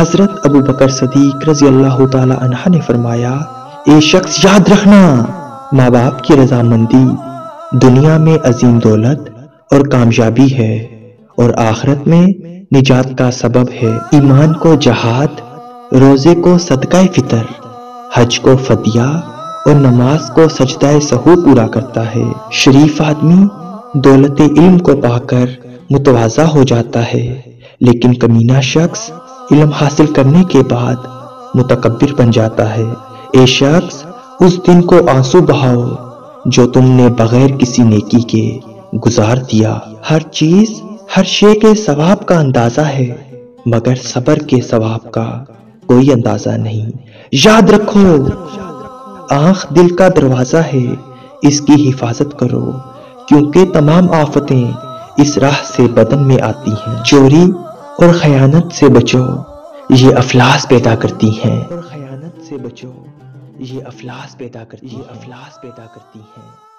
हज़रत अबू बकर सदीक रज़ी अल्लाह तहा ने फरमाया, ए शख्स, याद रखना माँ बाप की रजामंदी दुनिया में अजीम दौलत और कामयाबी है और आखिरत में निजात का सबब है। ईमान को जहाद, रोज़े को सदका फितर, हज को फतिया और नमाज़ को सजदा सहू पूरा करता है। शरीफ आदमी दौलत इल्म को पाकर मुतवाजा हो जाता है, लेकिन कमीना शख्स इल्म हासिल करने के बाद मुतकबिर बन जाता है। ए शख्स, उस दिन को आँसू बहाओ, जो तुमने बगैर किसी नेकी के गुजार दिया। हर चीज़, हर शे के सवाब का अंदाज़ा है, मगर सबर के सवाब का कोई अंदाज़ा नहीं। याद रखो, आँख दिल का दरवाज़ा है, इसकी हिफाजत करो, क्योंकि तमाम आफतें इस राह से बदन में आती हैं। चोरी और खयानत से बचो। ये अफलास पैदा करती हैं। और खयानत से बचो। ये अफलास पैदा करती ये अफलास पैदा करती हैं।